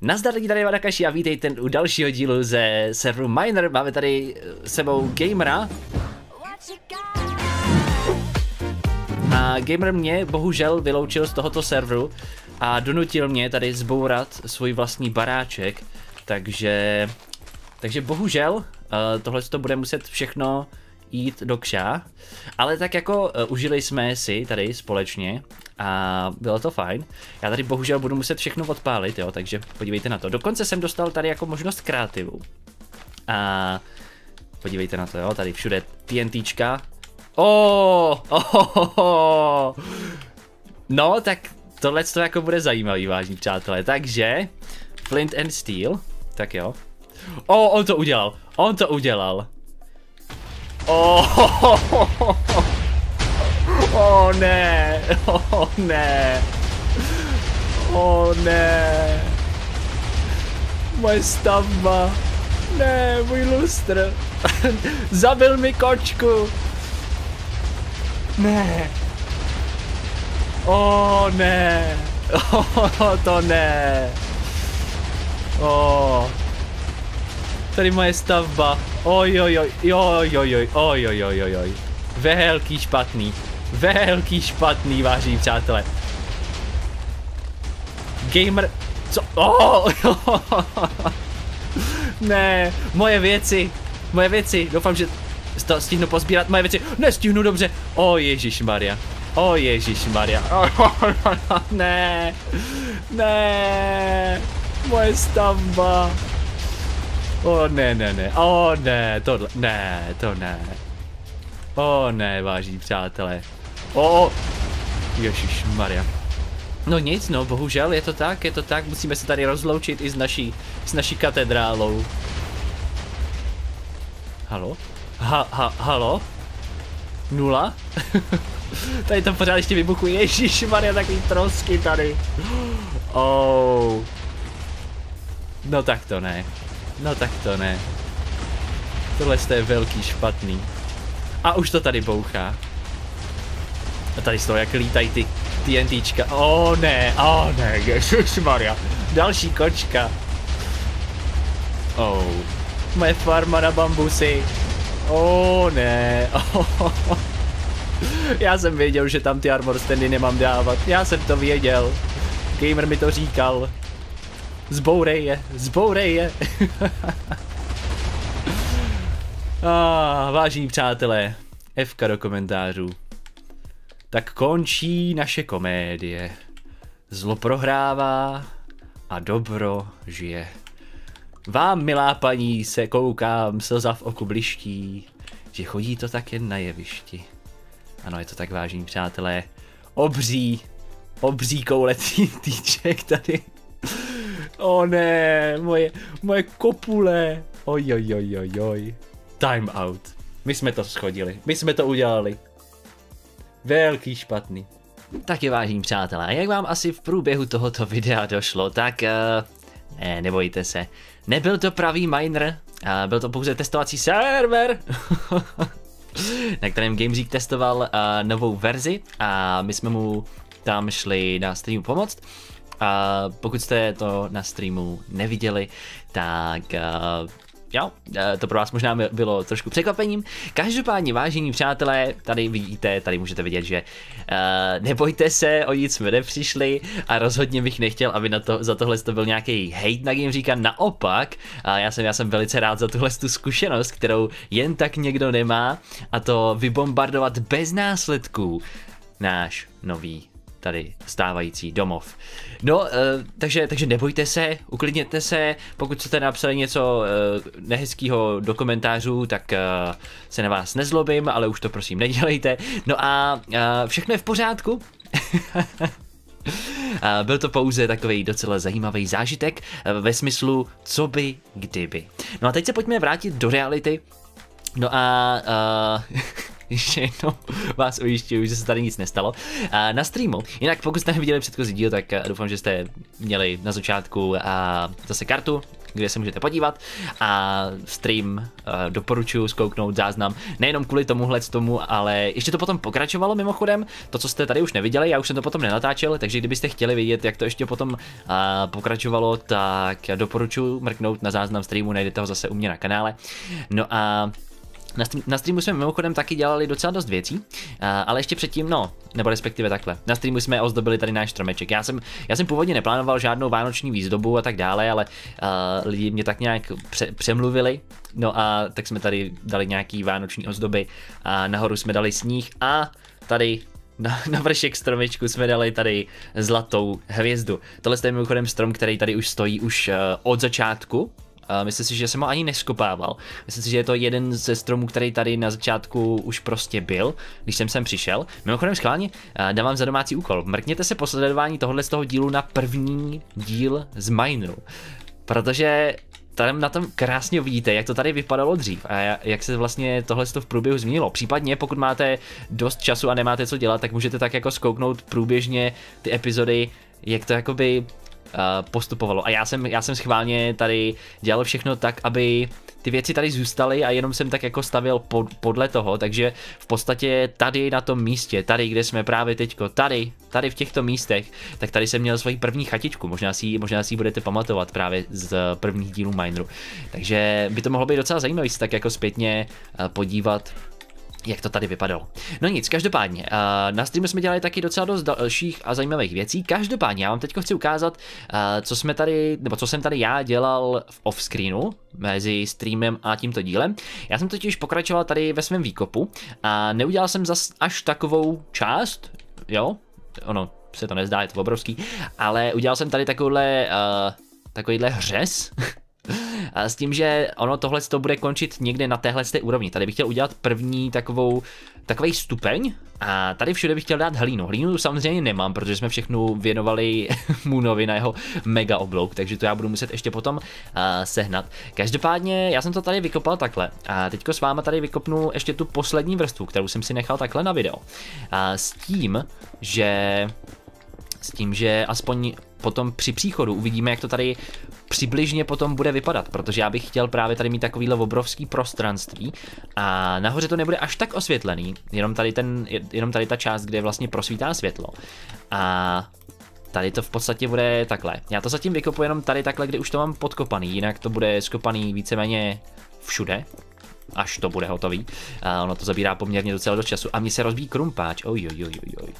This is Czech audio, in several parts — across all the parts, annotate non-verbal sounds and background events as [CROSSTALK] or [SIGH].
Nazdar lidi, tady Vadakaši a vítejte u dalšího dílu ze serveru Miner. Máme tady eh, sebou gamera. A gamer mě bohužel vyloučil z tohoto serveru a donutil mě tady zbourat svůj vlastní baráček. Takže, takže bohužel uh, tohle to bude muset všechno jít do kša. Ale tak jako uh, užili jsme si tady společně a bylo to fajn. Já tady bohužel budu muset všechno odpálit, jo, takže podívejte na to. Dokonce jsem dostal tady jako možnost kreativu. A podívejte na to, jo, tady všude TNTčka. Oh, oh, oh, oh. No, tak tohle to jako bude zajímavý, vážní přátelé. Takže, Flint and Steel, tak jo. Oh, on to udělal, on to udělal. Oh, oh, oh, oh, oh. O ne, [LAUGHS] o ne, o ne. Moje stavba, ne, můj lustr. [LAUGHS] Zabil mi kočku. Ne. O ne, o [LAUGHS] to ne. O. Tady moje stavba. Oj, oj, oj, Oj, oj, oj, oj, oj, oj. oj, Velký špatný. Velký špatný, vážení přátelé. Gamer... Co? Oh! [LAUGHS] ne, moje věci. Moje věci. Doufám, že to stihnu pozbírat. Moje věci. Nestihnu dobře. O oh, Ježíš Maria. O oh, Ježíš Maria. [LAUGHS] Ne. Ne. Moje stavba. O oh, ne, ne, ne. O oh, ne, tohle. Ne, to ne. O oh, ne, vážení přátelé. O, Ježíš Maria. No nic, no, bohužel je to tak, je to tak, musíme se tady rozloučit i s naší, s naší katedrálou. Halo? Ha, ha, halo? Nula? [LAUGHS] tady to pořád ještě vybuchuje, Ježíš Maria, takový trosky tady. [GASPS] Oh. No tak to ne. No tak to ne. Tohle je velký špatný. A už to tady bouchá. A tady z toho jak lítají ty TNTčka. O oh, ne, o oh, ne, Maria. Další kočka. Oh. Moje farma na bambusy. Oh ne. Oh. Já jsem věděl, že tam ty armor standy nemám dávat. Já jsem to věděl. Gamer mi to říkal. Zbourej je, zbourej je. [LAUGHS] ah, vážení přátelé, Fka do komentářů. Tak končí naše komédie. Zlo prohrává a dobro žije. Vám, milá paní, se koukám, slza v oku bliští, že chodí to tak jen na jevišti. Ano, je to tak vážení přátelé. Obří, obří kouletý [LAUGHS] týček tady. O ne, moje, moje kopule. Oj, oj, oj, oj, oj. Time out. My jsme to schodili, my jsme to udělali. Velký špatný. Tak je vážení přátelé, jak vám asi v průběhu tohoto videa došlo, tak uh, ne, nebojte se. Nebyl to pravý miner, uh, byl to pouze testovací server, [LAUGHS] na kterém GameZeek testoval uh, novou verzi a my jsme mu tam šli na streamu pomoct. A pokud jste to na streamu neviděli, tak uh, jo, eh, to pro vás možná bylo trošku překvapením. Každopádně, vážení přátelé, tady vidíte, tady můžete vidět, že uh, nebojte se, o nic jsme nepřišli a rozhodně bych nechtěl, aby na to, za tohle to byl nějaký hate na Game říká naopak. A já jsem, já jsem velice rád za tuhle tu zkušenost, kterou jen tak někdo nemá a to vybombardovat bez následků náš nový tady stávající domov. No, uh, takže, takže nebojte se, uklidněte se, pokud chcete napsat něco uh, nehezkého do komentářů, tak uh, se na vás nezlobím, ale už to prosím nedělejte. No a uh, všechno je v pořádku. [LAUGHS] Byl to pouze takový docela zajímavý zážitek ve smyslu, co by, kdyby. No a teď se pojďme vrátit do reality. No a uh, [LAUGHS] [LAUGHS] ještě jednou vás ujišťuju, že se tady nic nestalo. Na streamu, jinak pokud jste neviděli předchozí díl, tak doufám, že jste měli na začátku a zase kartu kde se můžete podívat a stream uh, doporučuji zkouknout záznam nejenom kvůli tomuhle tomu, ale ještě to potom pokračovalo mimochodem, to co jste tady už neviděli, já už jsem to potom nenatáčel, takže kdybyste chtěli vidět, jak to ještě potom pokračovalo, tak doporučuji mrknout na záznam streamu, najdete ho zase u mě na kanále. No a na, stream, na streamu jsme mimochodem taky dělali docela dost věcí, uh, ale ještě předtím, no, nebo respektive takhle. Na streamu jsme ozdobili tady náš stromeček. Já jsem, já jsem původně neplánoval žádnou vánoční výzdobu a tak dále, ale uh, lidi mě tak nějak pře, přemluvili, no a tak jsme tady dali nějaký vánoční ozdoby a nahoru jsme dali sníh a tady na, [LAUGHS] na vršek stromečku jsme dali tady zlatou hvězdu. Tohle je mimochodem strom, který tady už stojí už uh, od začátku, myslím si, že jsem ho ani neskopával. Myslím si, že je to jeden ze stromů, který tady na začátku už prostě byl, když jsem sem přišel. Mimochodem schválně dám vám za domácí úkol. Mrkněte se po sledování tohohle z toho dílu na první díl z Mineru. Protože tady na tom krásně vidíte, jak to tady vypadalo dřív a jak se vlastně tohle v průběhu změnilo. Případně, pokud máte dost času a nemáte co dělat, tak můžete tak jako zkouknout průběžně ty epizody, jak to jakoby postupovalo. A já jsem, já jsem schválně tady dělal všechno tak, aby ty věci tady zůstaly a jenom jsem tak jako stavil pod, podle toho, takže v podstatě tady na tom místě, tady kde jsme právě teďko, tady, tady v těchto místech, tak tady jsem měl svoji první chatičku, možná si, možná si ji budete pamatovat právě z prvních dílů Mineru. Takže by to mohlo být docela zajímavé se tak jako zpětně uh, podívat jak to tady vypadalo. No nic, každopádně, uh, na streamu jsme dělali taky docela dost dalších a zajímavých věcí. Každopádně, já vám teď chci ukázat, uh, co jsme tady, nebo co jsem tady já dělal v offscreenu mezi streamem a tímto dílem. Já jsem totiž pokračoval tady ve svém výkopu a neudělal jsem zas až takovou část, jo, ono se to nezdá, je to obrovský, ale udělal jsem tady takovouhle, uh, takovýhle hřez, [LAUGHS] s tím, že ono tohle to bude končit někde na téhle té úrovni. Tady bych chtěl udělat první takovou, takový stupeň a tady všude bych chtěl dát hlínu. Hlínu samozřejmě nemám, protože jsme všechno věnovali [LAUGHS] Moonovi na jeho mega oblouk, takže to já budu muset ještě potom uh, sehnat. Každopádně já jsem to tady vykopal takhle a teďko s váma tady vykopnu ještě tu poslední vrstvu, kterou jsem si nechal takhle na video. A s tím, že s tím, že aspoň potom při příchodu uvidíme, jak to tady přibližně potom bude vypadat, protože já bych chtěl právě tady mít takovýhle obrovský prostranství a nahoře to nebude až tak osvětlený, jenom tady, ten, jenom tady ta část, kde vlastně prosvítá světlo. A Tady to v podstatě bude takhle. Já to zatím vykopu jenom tady takhle, kde už to mám podkopaný, jinak to bude skopaný víceméně všude, až to bude hotový. A ono to zabírá poměrně docela dost času a mi se rozbíjí krumpáč. Oj, oj, oj, oj.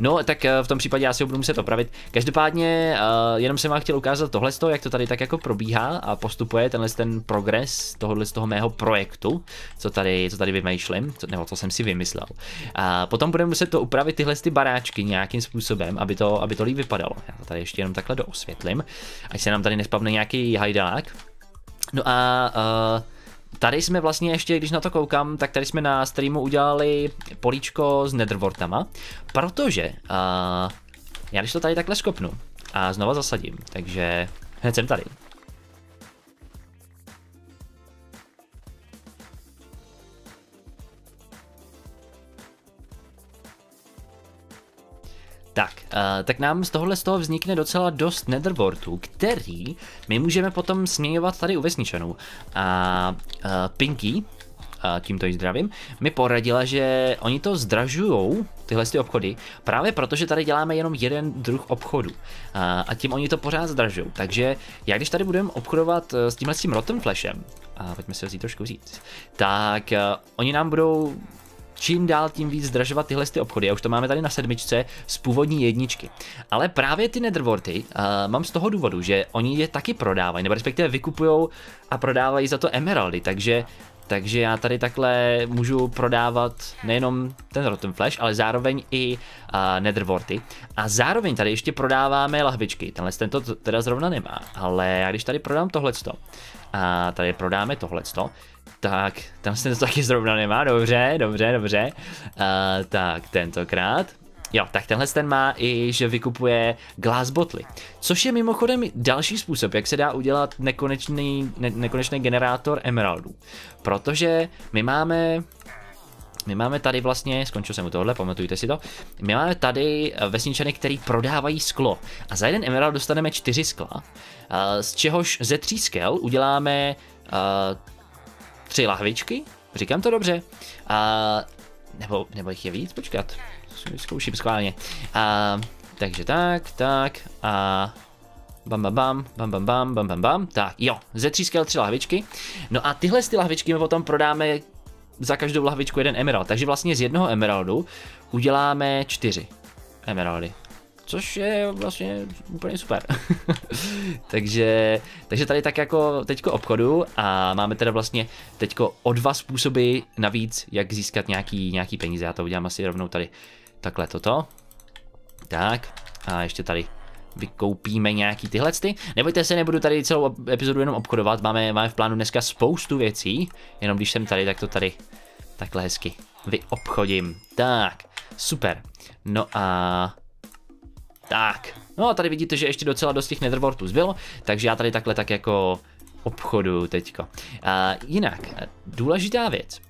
No, tak eh, v tom případě já si ho budu muset opravit. Každopádně uh, jenom jsem vám chtěl ukázat tohle, jak to tady tak jako probíhá a postupuje tenhle ten progres tohohle z toho mého projektu, co tady, co tady vymýšlím, co, nebo co jsem si vymyslel. A potom budeme muset to upravit tyhle ty baráčky nějakým způsobem, aby to, aby to líp vypadalo. Já to tady ještě jenom takhle doosvětlím, ať se nám tady nespavne nějaký hajdák. No a uh, Tady jsme vlastně ještě, když na to koukám, tak tady jsme na streamu udělali políčko s netherwortama, protože uh, já když to tady takhle skopnu a znova zasadím, takže hned jsem tady. Tak, uh, tak nám z tohohle z toho vznikne docela dost netherwortů, který my můžeme potom směňovat tady u vesničanů. A uh, Pinky, a tímto ji zdravím, mi poradila, že oni to zdražujou, tyhle ty obchody, právě protože tady děláme jenom jeden druh obchodu. A, a tím oni to pořád zdražují. Takže já když tady budeme obchodovat s tímhle s tím Rotten Flashem, a pojďme si ho vzít trošku říct, tak uh, oni nám budou čím dál tím víc zdražovat tyhle ty obchody. A už to máme tady na sedmičce z původní jedničky. Ale právě ty netherworty uh, mám z toho důvodu, že oni je taky prodávají, nebo respektive vykupují a prodávají za to emeraldy, takže takže já tady takhle můžu prodávat nejenom ten Rotten Flash, ale zároveň i uh, Netherworty. A zároveň tady ještě prodáváme lahvičky. Tenhle ten to teda zrovna nemá, ale já když tady prodám tohleto a tady prodáme tohleto, tak, tam se to taky zrovna nemá, dobře, dobře, dobře. Uh, tak, tentokrát. Jo, tak tenhle ten má i, že vykupuje glass botly. Což je mimochodem další způsob, jak se dá udělat nekonečný, ne, nekonečný generátor emeraldů. Protože my máme my máme tady vlastně, skončil jsem u tohohle, pamatujte si to, my máme tady eh, vesničany, který prodávají sklo. A za jeden emerald dostaneme čtyři skla, eh, z čehož ze tří skel uděláme eh, tři lahvičky, říkám to dobře, nebo, nebo jich je víc, počkat, zkouším skválně, A, takže tak, tak a bam bam bam, bam bam bam, bam bam bam, tak jo, ze tří skel tři lahvičky, no a tyhle ty lahvičky my potom prodáme za každou lahvičku jeden emerald. Takže vlastně z jednoho emeraldu uděláme čtyři emeraldy. Což je vlastně úplně super. [LAUGHS] takže, takže tady tak jako teďko obchodu a máme teda vlastně teďko o dva způsoby navíc, jak získat nějaký, nějaký peníze. Já to udělám asi rovnou tady takhle toto. Tak a ještě tady vykoupíme nějaký tyhle. Nebojte se, nebudu tady celou epizodu jenom obchodovat, máme, máme v plánu dneska spoustu věcí, jenom když jsem tady, tak to tady takhle hezky vyobchodím. Tak, super. No a... Tak, no a tady vidíte, že ještě docela dost těch netherwortů zbylo, takže já tady takhle tak jako obchodu teďko. A jinak, důležitá věc.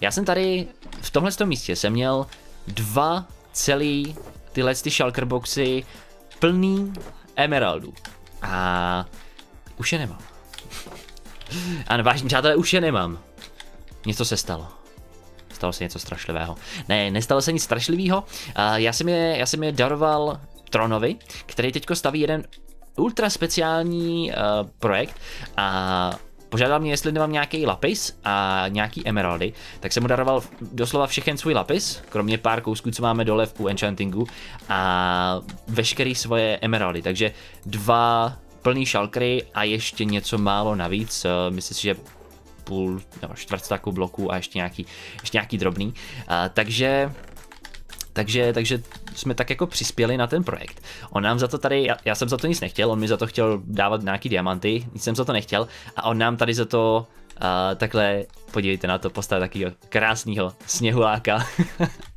Já jsem tady, v tomhle místě jsem měl dva celý tyhle ty shulker boxy plný emeraldů. A už je nemám. Ano, vážně přátelé, už je nemám. Něco se stalo. Stalo se něco strašlivého. Ne, nestalo se nic strašlivého. já, jsem je, já jsem je daroval Tronovi, který teďko staví jeden ultra speciální uh, projekt a požádal mě, jestli nemám nějaký lapis a nějaký emeraldy, tak jsem mu daroval doslova všechen svůj lapis, kromě pár kousků, co máme dole v enchantingu a veškerý svoje emeraldy, takže dva plný šalkry a ještě něco málo navíc, eh, myslím si, že půl nebo čtvrt bloků a ještě nějaký, ještě nějaký drobný, uh, takže takže, takže jsme tak jako přispěli na ten projekt. On nám za to tady, já, já jsem za to nic nechtěl, on mi za to chtěl dávat nějaký diamanty, nic jsem za to nechtěl a on nám tady za to uh, takhle, podívejte na to, postavit takového krásného sněhuláka [LAUGHS]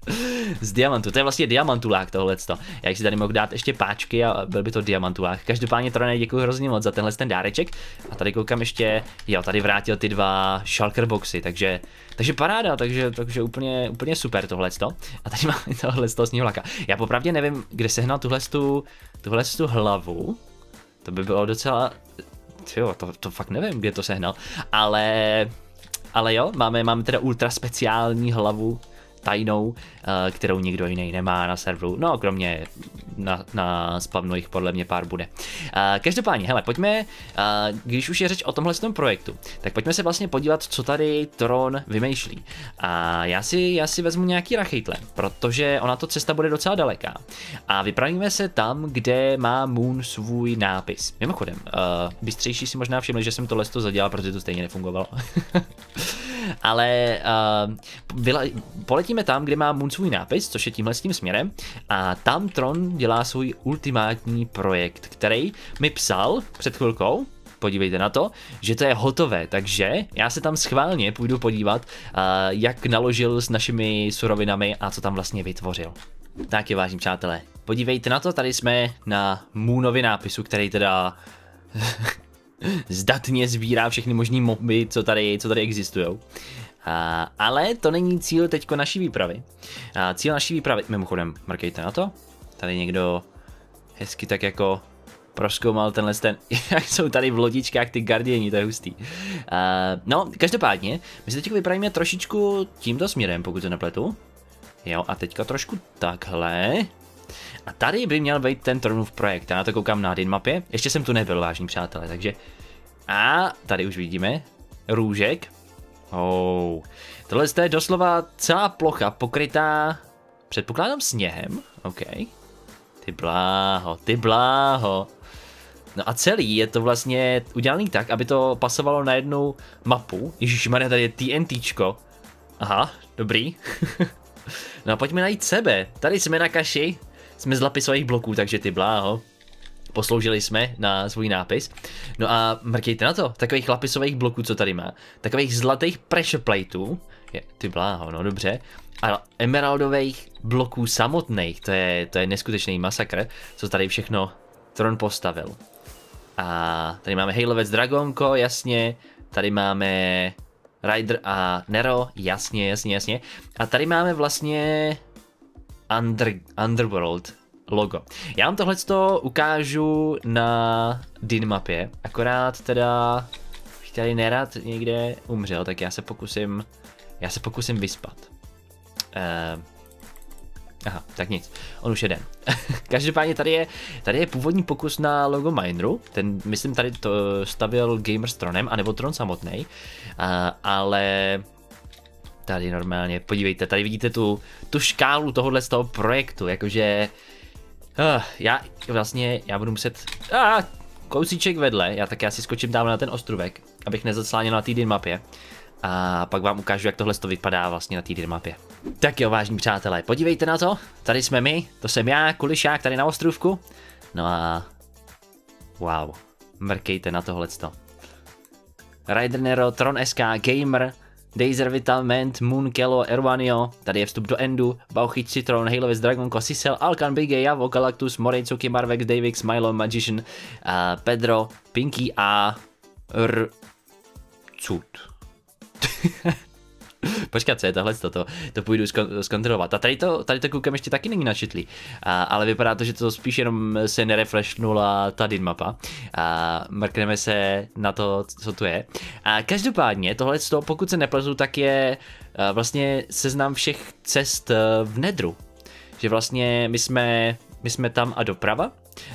z diamantu. To je vlastně diamantulák tohle. Já si tady mohl dát ještě páčky a byl by to diamantulák. Každopádně Trone, děkuji hrozně moc za tenhle ten dáreček. A tady koukám ještě, jo, tady vrátil ty dva shulker boxy, takže, takže paráda, takže, takže úplně, úplně super tohle. A tady máme tohle sněhuláka. Já popravdě nevím, kde sehnal tuhle tuhle hlavu. To by bylo docela jo, to, to fakt nevím, kde to sehnal, ale, ale jo, máme, máme teda ultra speciální hlavu, tajnou, eh, kterou nikdo jiný nemá na serveru, no kromě na, na spavnu jich podle mě pár bude. Eh, každopádně, hele, pojďme, eh, když už je řeč o tomhle tom projektu, tak pojďme se vlastně podívat, co tady Tron vymýšlí. A já si, já si vezmu nějaký rachejtle, protože ona to cesta bude docela daleká. A vypravíme se tam, kde má Moon svůj nápis. Mimochodem, uh, bystřejší si možná všimli, že jsem tohle to zadělal, protože to stejně nefungovalo. [LAUGHS] Ale uh, poletíme tam, kde má Moon svůj nápis, což je tímhle s tím směrem, a tam Tron dělá svůj ultimátní projekt, který mi psal před chvilkou, podívejte na to, že to je hotové, takže já se tam schválně půjdu podívat, uh, jak naložil s našimi surovinami a co tam vlastně vytvořil. Tak je vážní přátelé, podívejte na to, tady jsme na Moonovi nápisu, který teda zdatně sbírá všechny možný moby, co tady, co tady existují. Uh, ale to není cíl teďko naší výpravy. Uh, cíl naší výpravy, mimochodem, markejte na to, tady někdo hezky tak jako proskoumal tenhle ten, [LAUGHS] jak jsou tady v lodičkách ty gardieni, to je hustý. Uh, no, každopádně, my se teď vypravíme trošičku tímto směrem, pokud se nepletu. Jo, a teďka trošku takhle. A tady by měl být ten Tronův projekt, já na to koukám na din mapě, ještě jsem tu nebyl, vážní přátelé, takže... A tady už vidíme růžek. Oh. Tohle je doslova celá plocha pokrytá, předpokládám sněhem, OK. Ty bláho, ty bláho. No a celý je to vlastně udělaný tak, aby to pasovalo na jednu mapu. Ježíš, tady je TNTčko. Aha, dobrý. [LAUGHS] no a pojďme najít sebe. Tady jsme na kaši jsme z lapisových bloků, takže ty bláho. Posloužili jsme na svůj nápis. No a mrkejte na to, takových lapisových bloků, co tady má. Takových zlatých pressure plateů. Je, ty bláho, no dobře. A emeraldových bloků samotných, to je, to je neskutečný masakr, co tady všechno Tron postavil. A tady máme Hejlovec Dragonko, jasně. Tady máme Rider a Nero, jasně, jasně, jasně. A tady máme vlastně Under, Underworld logo. Já vám tohle ukážu na Dinmapě, akorát teda tady nerad někde umřel, tak já se pokusím, já se pokusím vyspat. Uh, aha, tak nic, on už jeden. [LAUGHS] Každopádně tady je, tady je původní pokus na logo Mineru, ten myslím tady to stavil Gamer s Tronem, anebo Tron samotný, uh, ale tady normálně, podívejte, tady vidíte tu, tu škálu tohohle z toho projektu, jakože uh, já vlastně, já budu muset, uh, kousíček vedle, já tak já si skočím tam na ten ostrovek, abych nezacláněl na té mapě. A pak vám ukážu, jak tohle to vypadá vlastně na té mapě. Tak jo, vážní přátelé, podívejte na to. Tady jsme my, to jsem já, Kulišák, tady na ostrovku. No a... Wow, mrkejte na tohleto. Rider Nero, Tron SK, Gamer, Dazer Vital, Ment, Moon, Kelo, Erwanio, tady je vstup do Endu, Bauchyt, Citron, Halovis, Dragon, Kosisel, Alkan, Big Javo, Galactus, Morejcuki, Marvex, Davix, Milo, Magician, uh, Pedro, Pinky a R... Cud. [LAUGHS] [LAUGHS] Počkat, co je tohle, to, to půjdu zkontrolovat. A tady to, tady to koukám ještě taky není načetlý, a, ale vypadá to, že to spíš jenom se nerefreshnula ta din mapa. A mrkneme se na to, co tu je. A každopádně, tohle, pokud se nepletu, tak je vlastně seznam všech cest v Nedru. Že vlastně my jsme, my jsme tam a doprava,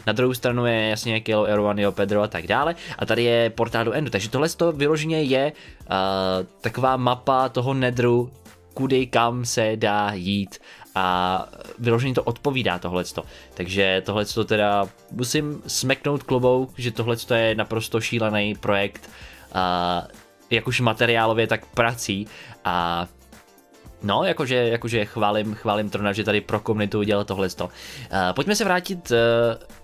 na druhou stranu je jasně Kilo, Erwanio, Pedro a tak dále. A tady je portál do Endu. Takže tohle to vyloženě je uh, taková mapa toho Nedru, kudy kam se dá jít a vyloženě to odpovídá tohleto. Takže tohleto teda musím smeknout klubou, že tohleto je naprosto šílený projekt, uh, jak už materiálově, tak prací a No, jakože, jakože chválím, chválím Trona, že tady pro komunitu udělal tohleto. Uh, pojďme se vrátit uh,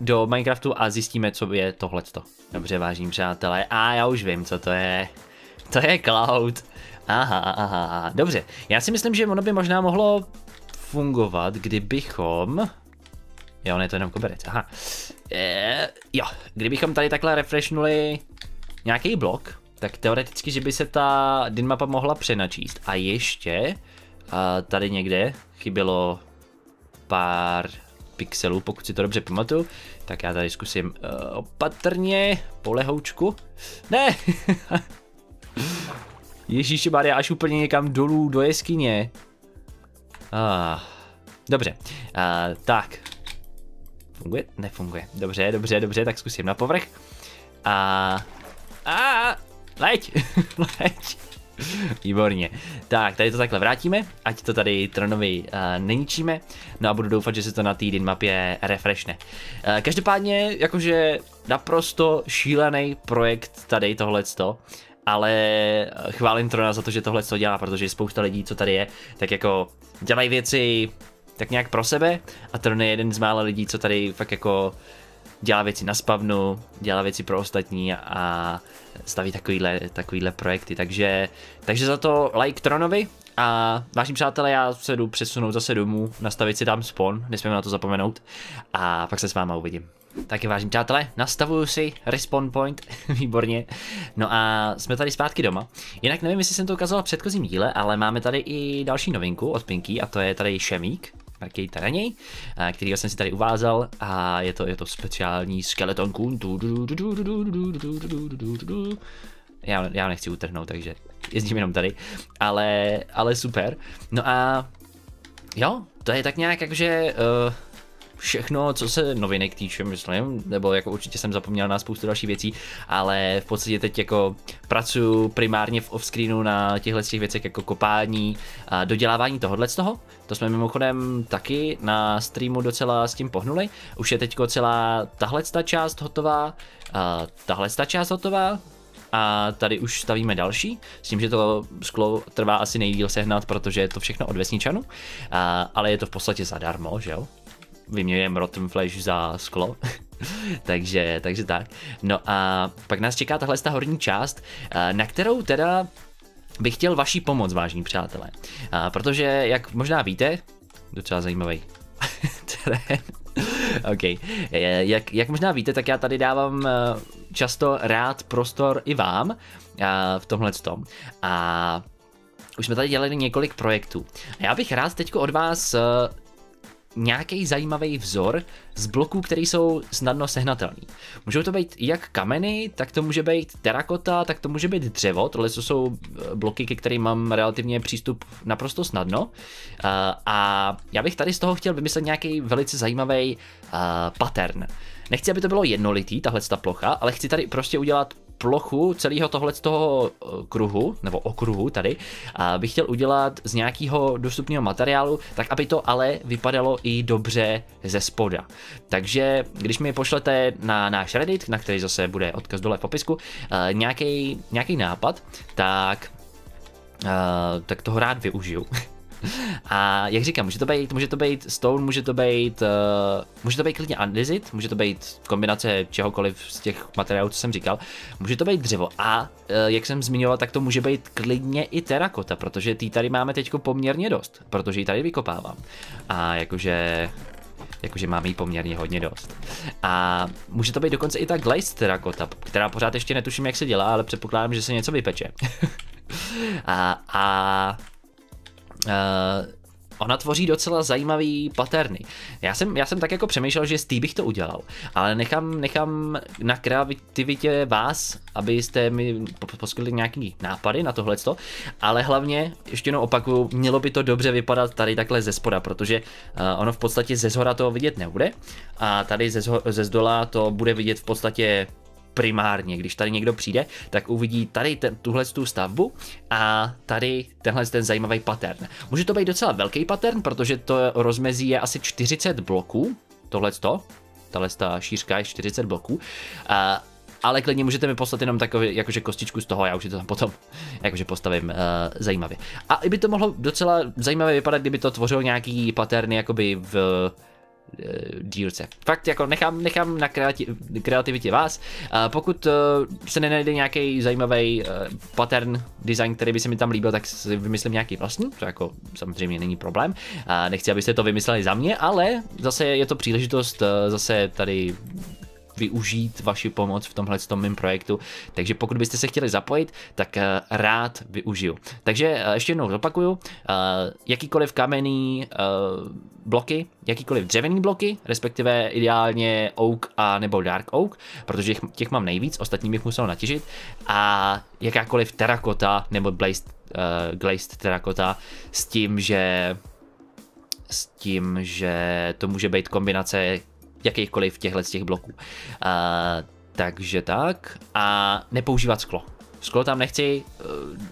do Minecraftu a zjistíme, co je tohleto. Dobře, vážní přátelé, a já už vím, co to je. To je Cloud. Aha, aha, aha. Dobře, já si myslím, že ono by možná mohlo fungovat, kdybychom... Jo, ne, to je jenom koberec, aha. E, jo, kdybychom tady takhle refreshnuli nějaký blok, tak teoreticky, že by se ta dinmapa mohla přenačíst. A ještě a tady někde chybělo pár pixelů, pokud si to dobře pamatuju. Tak já tady zkusím uh, opatrně, polehoučku. Ne! [LAUGHS] Ježíši Maria, až úplně někam dolů do jeskyně. Ah, dobře, uh, tak. Funguje? Nefunguje. Dobře, dobře, dobře, tak zkusím na povrch. A... A... Leď! [LAUGHS] Leď! [LAUGHS] Výborně. Tak, tady to takhle vrátíme, ať to tady Tronovi uh, neníčíme, no a budu doufat, že se to na týden mapě refreshne. Uh, každopádně, jakože naprosto šílený projekt tady tohleto, ale chválím Trona za to, že tohle to dělá, protože spousta lidí, co tady je, tak jako dělají věci tak nějak pro sebe a Tron je jeden z mála lidí, co tady fakt jako dělá věci na spavnu, dělá věci pro ostatní a staví takovýhle, takovýhle projekty, takže, takže za to like Tronovi a vážní přátelé, já se jdu přesunout zase domů, nastavit si tam spawn, nesmíme na to zapomenout a pak se s váma uvidím. Taky vážení přátelé, nastavuju si respawn point, [LAUGHS] výborně. No a jsme tady zpátky doma. Jinak nevím, jestli jsem to ukázal v předchozím díle, ale máme tady i další novinku od Pinky a to je tady Šemík, markejte na něj, který jsem si tady uvázal a je to, je to speciální skeleton kun. Já, já nechci utrhnout, takže jezdím jenom tady, ale, ale super. No a jo, to je tak nějak jakože uh, všechno, co se novinek týče, myslím, nebo jako určitě jsem zapomněl na spoustu dalších věcí, ale v podstatě teď jako pracuji primárně v offscreenu na těchto těch věcech jako kopání a dodělávání tohohle z toho. To jsme mimochodem taky na streamu docela s tím pohnuli. Už je teď celá tahle část hotová, a tahle část hotová, a tady už stavíme další, s tím, že to sklo trvá asi nejdíl sehnat, protože je to všechno od vesničanu, a, ale je to v podstatě zadarmo, že jo? Vyměňujeme Rotten Flash za sklo. [LAUGHS] takže, takže tak. No a pak nás čeká tahle ta horní část, eh, na kterou teda bych chtěl vaší pomoc, vážní přátelé. A protože, jak možná víte, docela zajímavý [LAUGHS] terén. [LAUGHS] OK. Jak, jak možná víte, tak já tady dávám eh, často rád prostor i vám v tomhle tom. A už jsme tady dělali několik projektů. A já bych rád teď od vás nějaký zajímavý vzor z bloků, které jsou snadno sehnatelný. Můžou to být jak kameny, tak to může být terakota, tak to může být dřevo. Tohle jsou eh, bloky, ke kterým mám relativně přístup naprosto snadno. Eh, a já bych tady z toho chtěl vymyslet nějaký velice zajímavý uh, pattern. Nechci, aby to bylo jednolitý, tahle ta plocha, ale chci tady prostě udělat plochu celého tohle z toho eh, kruhu, nebo okruhu tady, bych chtěl udělat z nějakého dostupného materiálu, tak aby to ale vypadalo i dobře ze spoda. Takže když mi pošlete na náš Reddit, na který zase bude odkaz dole v popisku, nějaký, nějaký nápad, tak, uh, tak toho rád využiju. [LAUGHS] [LAUGHS] A jak říkám, může to být, může to být stone, může to být, uh, může to být klidně andezit, může to být kombinace čehokoliv z těch materiálů, co jsem říkal, může to být dřevo a uh, jak jsem zmiňoval, tak to může být klidně i terakota, protože tý tady máme teď poměrně dost, protože ji tady vykopávám. A jakože jakože máme jí poměrně hodně dost. A může to být dokonce i ta glazed terakota, která pořád ještě netuším, jak se dělá, ale předpokládám, že se něco vypeče. [LAUGHS] a, a ona tvoří docela zajímavý paterny. Já jsem, já jsem tak jako přemýšlel, že z tý bych to udělal, ale nechám, nechám na kreativitě vás, abyste mi poskytli nějaký nápady na tohleto, ale hlavně, ještě jenom opakuju, mělo by to dobře vypadat tady takhle ze spoda, protože uh, ono v podstatě ze zhora to vidět nebude a tady ze, zho, ze zdola to bude vidět v podstatě primárně, když tady někdo přijde, tak uvidí tady ten, tuhle tu stavbu a tady tenhle ten zajímavý pattern. Může to být docela velký pattern, protože to rozmezí je asi 40 bloků, tohle to, tahle ta šířka je 40 bloků. A, ale klidně můžete mi poslat jenom takový, jakože kostičku z toho, já už si to tam potom [LAUGHS] jakože postavím uh, zajímavě. A i by to mohlo docela zajímavě vypadat, kdyby to tvořilo nějaký paterny jakoby v dílce. Fakt jako nechám, nechám na kreativ, kreativitě vás. A pokud uh, se nenajde nějaký zajímavý uh, pattern design, který by se mi tam líbil, tak si vymyslím nějaký vlastní, to jako samozřejmě není problém. A nechci, abyste to vymysleli za mě, ale zase je to příležitost uh, zase tady využít vaši pomoc v tomhle tom mém projektu. Takže pokud byste se chtěli zapojit, tak eh, rád využiju. Takže eh, ještě jednou zopakuju, eh, jakýkoliv kamenný bloky, jakýkoliv dřevěný bloky, respektive ideálně oak a nebo dark oak, protože těch mám nejvíc, ostatní bych musel natěžit, a jakákoliv terakota nebo blazed, uh, glazed terakota s tím, že s tím, že to může být kombinace jakýchkoliv těchto z těch bloků. Uh, takže tak. A nepoužívat sklo. Sklo tam nechci, eh,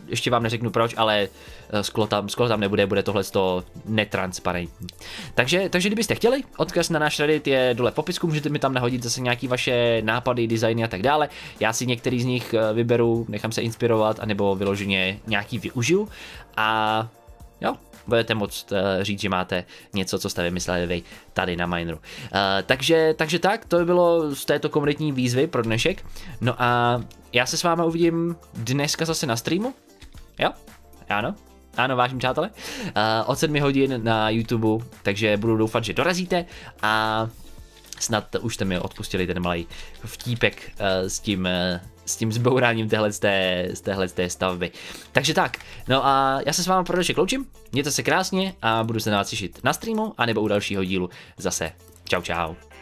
ještě vám neřeknu proč, ale eh, sklo tam, sklo tam nebude, bude tohle to netransparentní. Takže, takže kdybyste chtěli, odkaz na náš Reddit je dole v popisku, můžete mi tam nahodit zase nějaký vaše nápady, designy a tak dále. Já si některý z nich eh, vyberu, nechám se inspirovat, anebo vyloženě nějaký využiju. A jo, budete moct uh, říct, že máte něco, co jste vymysleli vy tady na Mineru. Uh, takže, takže tak, to by bylo z této komunitní výzvy pro dnešek. No a já se s vámi uvidím dneska zase na streamu. Jo? Ano? Ano, vážím přátelé. Uh, od 7 hodin na YouTube, takže budu doufat, že dorazíte a snad už jste mi odpustili ten malý vtípek uh, s tím uh, s tím zbouráním téhle, z té, z téhle z té stavby. Takže tak, no a já se s vámi pro dnešek loučím, mějte se krásně a budu se na vás těšit na streamu, anebo u dalšího dílu zase. Čau čau.